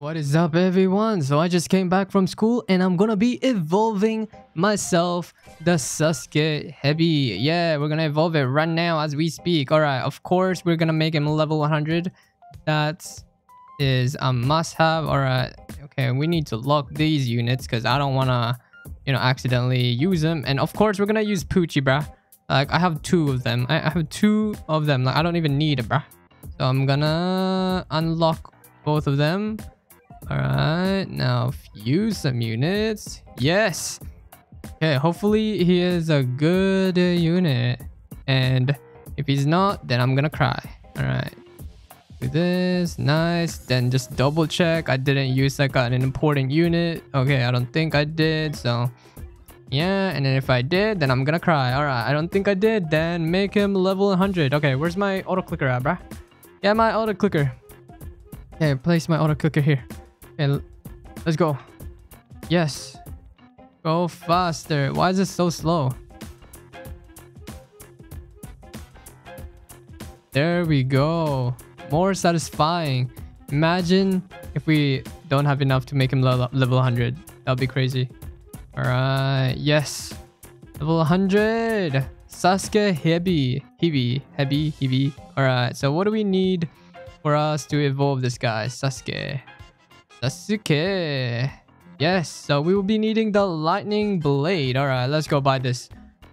What is up everyone? So I just came back from school and I'm gonna be evolving myself the Sasuke Hebi. Yeah, we're gonna evolve it right now as we speak. Alright, of course we're gonna make him level 100. That is a must have. Alright, okay, we need to lock these units because I don't wanna, you know, accidentally use them. And of course we're gonna use Poochie, bruh. Like I have two of them. I have two of them. Like I don't even need it, bruh. So I'm gonna unlock both of them. Alright, now fuse some units. Yes! Okay, hopefully he is a good unit. And if he's not, then I'm gonna cry. Alright. Do this. Nice. Then just double check. I didn't use like an important unit. Okay, I don't think I did. So, yeah. And then if I did, then I'm gonna cry. Alright, I don't think I did. Then make him level 100. Okay, where's my auto clicker at, bruh? Yeah, my auto clicker. Okay, place my auto clicker here. Okay, let's go. Yes. Go faster. Why is it so slow? There we go. More satisfying. Imagine if we don't have enough to make him level, level 100. That would be crazy. Alright. Yes. Level 100. Sasuke Hebi. Hebi. Hebi. Hebi. Alright. So what do we need for us to evolve this guy? Sasuke. Sasuke. Yes, so we will be needing the lightning blade. All right, let's go buy this.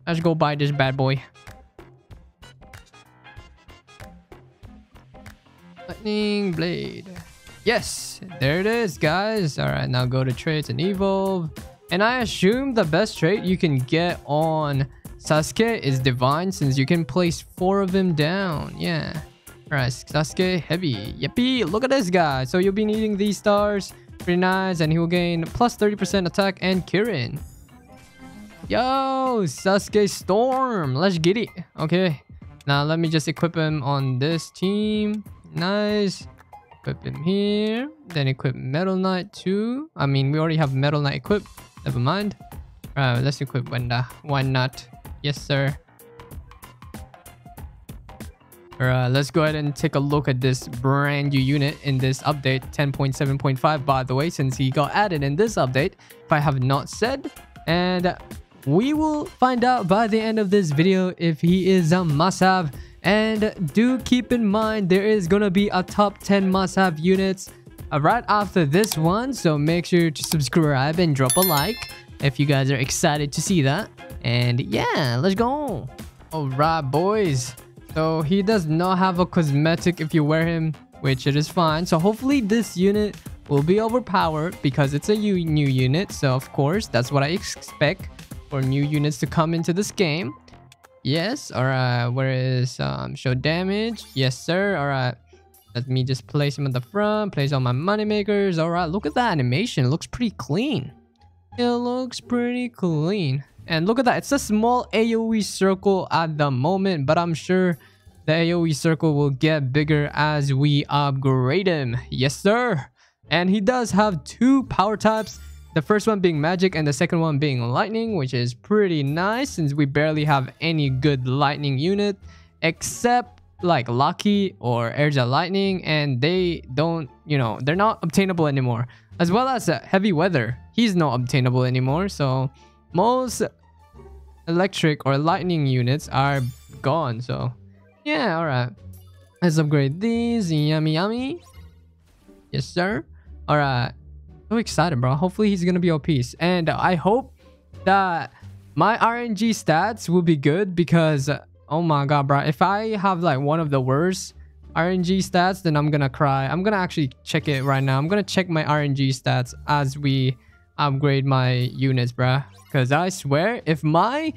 Let's go buy this bad boy. Lightning blade. Yes, there it is, guys. All right, now go to traits and evolve. And I assume the best trait you can get on Sasuke is divine since you can place four of them down. Yeah. Alright, Sasuke Hebi. Yippee! Look at this guy. So you'll be needing these stars. Pretty nice. And he will gain plus 30% attack and Kirin. Yo! Sasuke Storm. Let's get it. Okay. Now let me just equip him on this team. Nice. Equip him here. Then equip Metal Knight too. I mean, we already have Metal Knight equipped. Never mind. Alright, let's equip Wenda. Why not? Yes, sir. Alright, let's go ahead and take a look at this brand new unit in this update 10.7.5 by the way since he got added in this update if I have not said. And we will find out by the end of this video if he is a must-have. And do keep in mind there is gonna be a top 10 must-have units uh, right after this one. So make sure to subscribe and drop a like if you guys are excited to see that. And yeah let's go. All right boys so he does not have a cosmetic if you wear him, which it is fine. So hopefully this unit will be overpowered because it's a new unit. So of course, that's what I expect for new units to come into this game. Yes, alright. Where is um show damage? Yes, sir. Alright. Let me just place him at the front, place all my money makers. Alright, look at that animation. It looks pretty clean. It looks pretty clean. And look at that. It's a small AoE circle at the moment, but I'm sure the AoE circle will get bigger as we upgrade him. Yes, sir. And he does have two power types. The first one being magic and the second one being lightning, which is pretty nice since we barely have any good lightning unit except like Lucky or Erza Lightning and they don't, you know, they're not obtainable anymore. As well as uh, Heavy Weather. He's not obtainable anymore. So most electric or lightning units are gone. So yeah, all right. Let's upgrade these. Yummy, yummy. Yes, sir. All right. So excited, bro. Hopefully he's going to be OP. And I hope that my RNG stats will be good because, oh my god, bro. If I have like one of the worst RNG stats, then I'm going to cry. I'm going to actually check it right now. I'm going to check my RNG stats as we upgrade my units, bruh. Because I swear, if my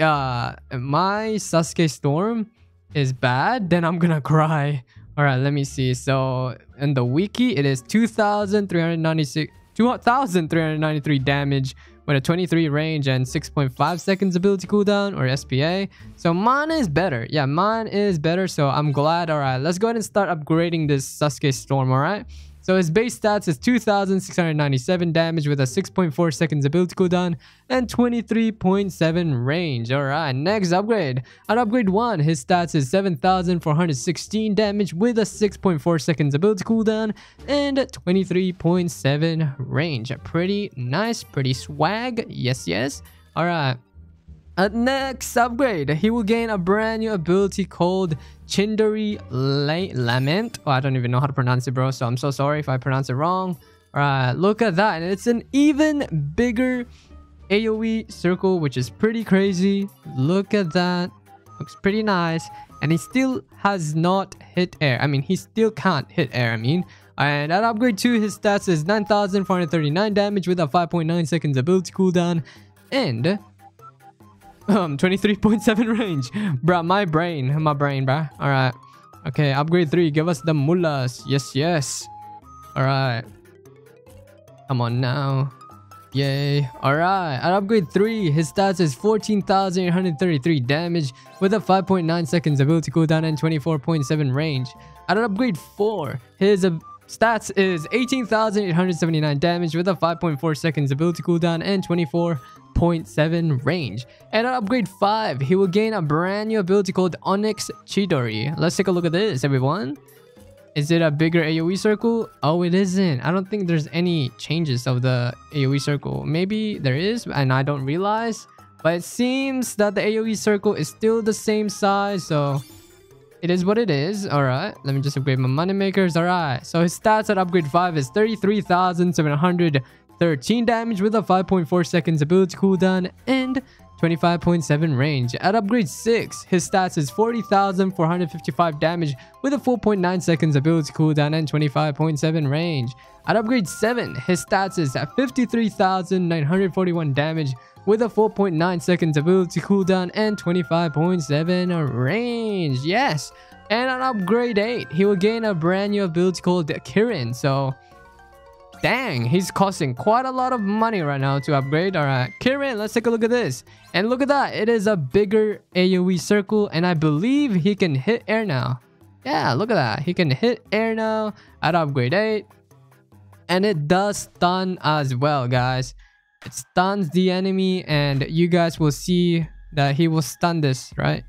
uh my Sasuke Storm is bad, then I'm gonna cry. All right, let me see. So in the wiki, it is 2,396, 2,393 damage with a 23 range and 6.5 seconds ability cooldown or SPA. So mine is better. Yeah, mine is better. So I'm glad. All right, let's go ahead and start upgrading this Sasuke Storm. All right. So his base stats is 2697 damage with a 6.4 seconds ability cooldown and 23.7 range. Alright, next upgrade. At upgrade 1, his stats is 7416 damage with a 6.4 seconds ability cooldown and 23.7 range. Pretty nice, pretty swag. Yes, yes. Alright. At next upgrade, he will gain a brand new ability called Chindari Lament. Oh, I don't even know how to pronounce it, bro. So I'm so sorry if I pronounce it wrong. Alright, look at that. And it's an even bigger AoE circle, which is pretty crazy. Look at that. Looks pretty nice. And he still has not hit air. I mean, he still can't hit air, I mean. And at upgrade 2, his stats is 9,439 damage with a 5.9 seconds ability cooldown. And um, 23.7 range. Bruh, my brain. My brain, bruh. Alright. Okay, upgrade 3. Give us the mullahs. Yes, yes. Alright. Come on now. Yay. Alright. At upgrade 3, his stats is 14,833 damage with a 5.9 seconds ability cooldown and 24.7 range. At upgrade 4, his stats is 18,879 damage with a 5.4 seconds ability cooldown and 24.7 range. And at upgrade 5, he will gain a brand new ability called Onyx Chidori. Let's take a look at this, everyone. Is it a bigger AoE circle? Oh, it isn't. I don't think there's any changes of the AoE circle. Maybe there is, and I don't realize. But it seems that the AoE circle is still the same size, so it is what it is. Alright, let me just upgrade my money makers. Alright, so his stats at upgrade 5 is 33,713 damage with a 5.4 seconds ability cooldown and 25.7 range. At upgrade 6, his stats is 40,455 damage with a 4.9 seconds ability cooldown and 25.7 range. At upgrade 7, his stats is at 53,941 damage with a 4.9 seconds ability cooldown and 25.7 range. Yes! And on upgrade 8, he will gain a brand new ability called Kirin. So Dang, he's costing quite a lot of money right now to upgrade. All right, Kirin, let's take a look at this. And look at that. It is a bigger AoE circle. And I believe he can hit air now. Yeah, look at that. He can hit air now at upgrade 8. And it does stun as well, guys. It stuns the enemy. And you guys will see that he will stun this, right?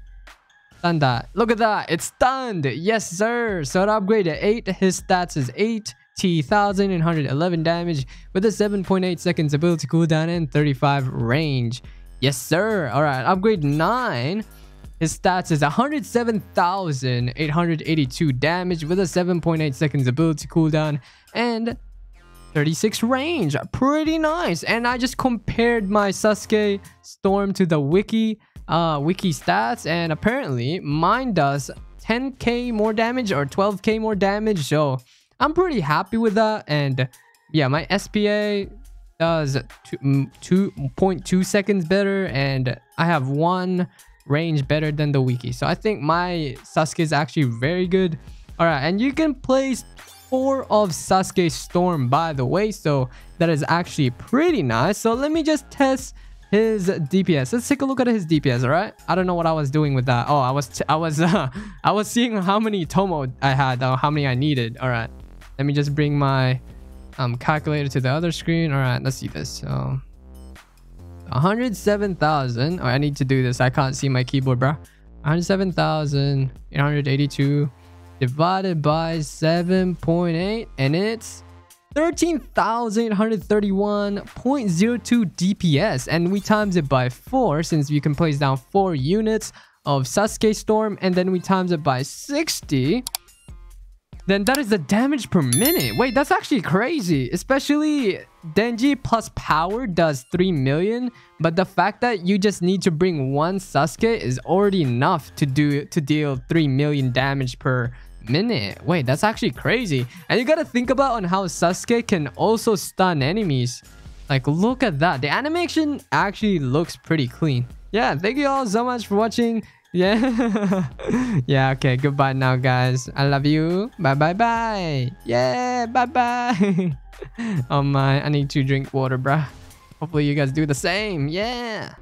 Stun that. Look at that. It's stunned. Yes, sir. So at upgrade 8, his stats is 8. 80,111 damage with a 7.8 seconds ability cooldown and 35 range. Yes, sir. All right, upgrade 9. His stats is 107,882 damage with a 7.8 seconds ability cooldown and 36 range. Pretty nice. And I just compared my Sasuke Storm to the wiki uh, wiki stats and apparently mine does 10k more damage or 12k more damage. So I'm pretty happy with that. And yeah, my SPA does 2.2 seconds better. And I have one range better than the wiki. So I think my Sasuke is actually very good. All right, and you can place four of Sasuke Storm, by the way. So that is actually pretty nice. So let me just test his DPS. Let's take a look at his DPS, all right? I don't know what I was doing with that. Oh, I was I was uh, I was seeing how many Tomo I had, or how many I needed. All right. Let me just bring my um, calculator to the other screen. All right, let's see this. So 107,000. Oh, I need to do this. I can't see my keyboard, bro. 107,882 divided by 7.8 and it's 13,831.02 DPS and we times it by 4 since we can place down 4 units of Sasuke Storm and then we times it by 60 then that is the damage per minute. Wait, that's actually crazy. Especially Denji plus power does 3 million, but the fact that you just need to bring one Sasuke is already enough to do to deal 3 million damage per minute. Wait, that's actually crazy. And you gotta think about on how Sasuke can also stun enemies. Like, look at that. The animation actually looks pretty clean. Yeah, thank you all so much for watching. Yeah. yeah, okay. Goodbye now, guys. I love you. Bye, bye, bye. Yeah, bye, bye. oh my, I need to drink water, bruh. Hopefully you guys do the same. Yeah.